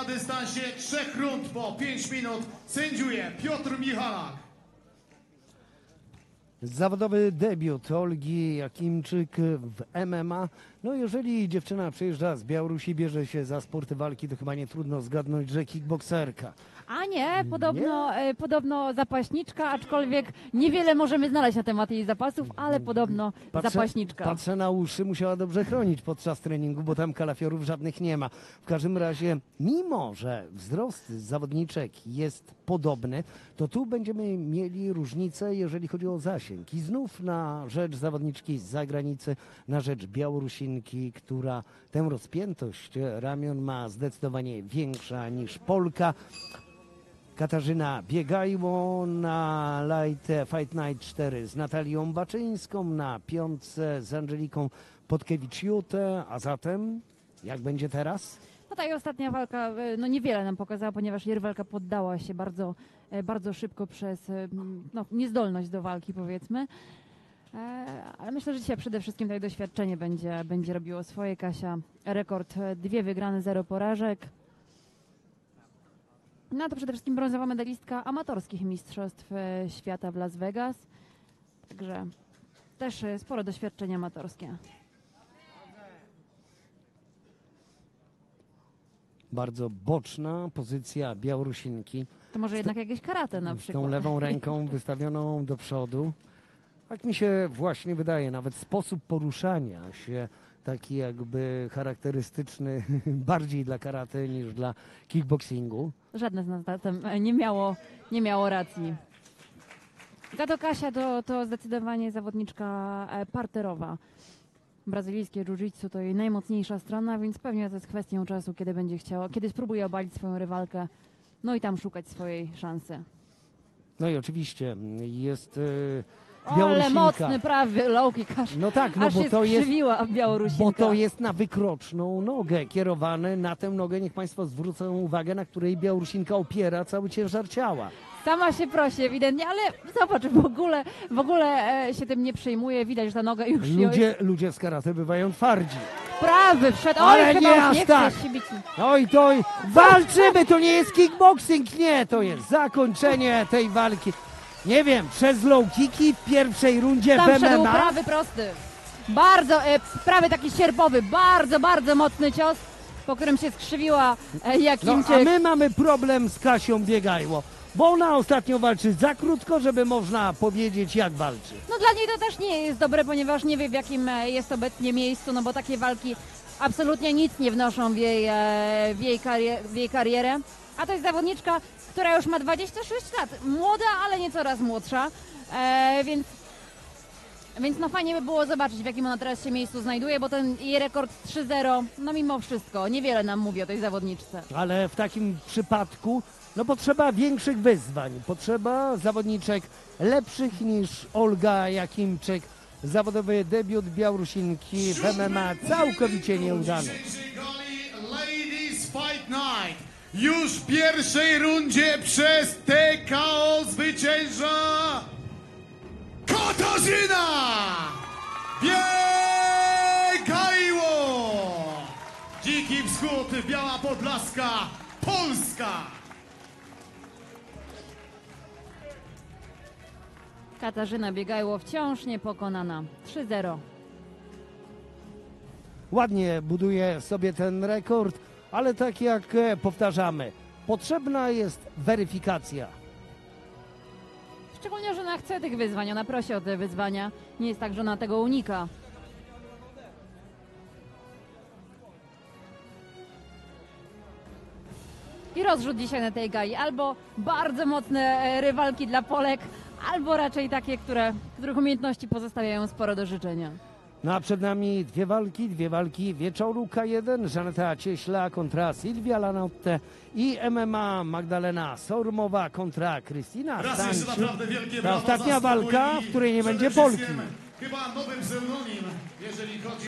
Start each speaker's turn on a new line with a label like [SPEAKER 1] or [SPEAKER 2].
[SPEAKER 1] na dystansie trzech rund po 5 minut sędziuje Piotr Michalak.
[SPEAKER 2] Zawodowy debiut Olgi Jakimczyk w MMA. No jeżeli dziewczyna przyjeżdża z Białorusi, bierze się za sporty walki, to chyba nie trudno zgadnąć, że kickbokserka.
[SPEAKER 3] A nie, podobno, e, podobno zapaśniczka, aczkolwiek niewiele możemy znaleźć na temat jej zapasów, ale podobno zapaśniczka.
[SPEAKER 2] Patrzę na uszy, musiała dobrze chronić podczas treningu, bo tam kalafiorów żadnych nie ma. W każdym razie, mimo że wzrost zawodniczek jest podobny, to tu będziemy mieli różnicę, jeżeli chodzi o zasięg. I znów na rzecz zawodniczki z zagranicy, na rzecz Białorusinki, która tę rozpiętość ramion ma zdecydowanie większa niż Polka. Katarzyna Biegajło na Light Fight Night 4 z Natalią Baczyńską, na piątce z Angeliką Podkiewicz-Jutę, a zatem jak będzie teraz?
[SPEAKER 3] No ta i ostatnia walka e, no niewiele nam pokazała, ponieważ rywalka poddała się bardzo, e, bardzo szybko przez e, no, niezdolność do walki, powiedzmy. Ale myślę, że dzisiaj przede wszystkim tutaj doświadczenie będzie, będzie robiło swoje. Kasia rekord dwie wygrane, zero porażek. No to przede wszystkim brązowa medalistka amatorskich mistrzostw e, świata w Las Vegas. Także też e, sporo doświadczenie amatorskie.
[SPEAKER 2] Bardzo boczna pozycja Białorusinki.
[SPEAKER 3] To może jednak jakieś karate na
[SPEAKER 2] z
[SPEAKER 3] przykład.
[SPEAKER 2] tą lewą ręką wystawioną do przodu. Tak mi się właśnie wydaje, nawet sposób poruszania się taki jakby charakterystyczny bardziej dla karate niż dla kickboxingu.
[SPEAKER 3] Żadne z nas zatem nie miało, nie miało racji. Za to Kasia to, to zdecydowanie zawodniczka e, parterowa. Brazylijskie jiu-jitsu to jej najmocniejsza strona, więc pewnie to jest kwestią czasu, kiedy będzie chciała, kiedy spróbuje obalić swoją rywalkę, no i tam szukać swojej szansy.
[SPEAKER 2] No i oczywiście jest
[SPEAKER 3] O, ale mocny prawy low kick, aż,
[SPEAKER 2] No tak, no
[SPEAKER 3] aż
[SPEAKER 2] bo
[SPEAKER 3] się
[SPEAKER 2] to jest
[SPEAKER 3] skrzywiła Białorusinka.
[SPEAKER 2] Bo to jest na wykroczną nogę kierowane. Na tę nogę niech Państwo zwrócą uwagę, na której Białorusinka opiera cały ciężar ciała.
[SPEAKER 3] Sama się prosi ewidentnie, ale zobacz, w ogóle, w ogóle e, się tym nie przejmuje. Widać, że ta noga już
[SPEAKER 2] Ludzie, ludzie z karate bywają twardzi.
[SPEAKER 3] prawy wszedł.
[SPEAKER 2] Ale
[SPEAKER 3] Oj, chyba
[SPEAKER 2] nie
[SPEAKER 3] już
[SPEAKER 2] aż
[SPEAKER 3] nie
[SPEAKER 2] tak.
[SPEAKER 3] się bić.
[SPEAKER 2] Oj, to walczymy, to nie jest kickboxing, nie, to jest zakończenie tej walki. Nie wiem, przez low kicki w pierwszej rundzie
[SPEAKER 3] Tam
[SPEAKER 2] w
[SPEAKER 3] szedł
[SPEAKER 2] MMA.
[SPEAKER 3] prawy prosty. Bardzo, e, prawy taki sierpowy, bardzo, bardzo mocny cios, po którym się skrzywiła e,
[SPEAKER 2] No,
[SPEAKER 3] Jakimczyk.
[SPEAKER 2] a my mamy problem z Kasią Biegajło, bo ona ostatnio walczy za krótko, żeby można powiedzieć, jak walczy.
[SPEAKER 3] No dla niej to też nie jest dobre, ponieważ nie wie w jakim e, jest obecnie miejscu, no bo takie walki absolutnie nic nie wnoszą w jej, e, w jej, karier- w jej karierę. A to jest zawodniczka, która już ma 26 lat. Młoda, ale nie coraz młodsza. E, więc, więc no fajnie by było zobaczyć, w jakim ona teraz się miejscu znajduje, bo ten jej rekord 3-0, no mimo wszystko, niewiele nam mówi o tej zawodniczce.
[SPEAKER 2] Ale w takim przypadku no potrzeba większych wyzwań. Potrzeba zawodniczek lepszych niż Olga Jakimczyk. Zawodowy debiut Białorusinki w MMA całkowicie nieudany.
[SPEAKER 1] Dzisiejszej gali Ladies Fight Night. Już w pierwszej rundzie przez TKO zwycięża Katarzyna Biegajło. Dziki Wschód, Biała Podlaska, Polska.
[SPEAKER 3] Katarzyna Biegajło wciąż niepokonana. 3-0.
[SPEAKER 2] Ładnie buduje sobie ten rekord, ale tak jak e, powtarzamy, potrzebna jest weryfikacja.
[SPEAKER 3] Szczególnie, że ona chce tych wyzwań, ona prosi o te wyzwania. Nie jest tak, że ona tego unika. I rozrzut dzisiaj na tej gali. Albo bardzo mocne e, rywalki dla Polek, albo raczej takie, które, których umiejętności pozostawiają sporo do życzenia.
[SPEAKER 2] No a przed nami dwie walki, dwie walki wieczoru K1, Żaneta Cieśla kontra Silvia Lanotte i MMA Magdalena Sormowa kontra Krystyna Ta ostatnia walka, w której nie będzie Polki.
[SPEAKER 1] Chyba nowym pseudonim, jeżeli chodzi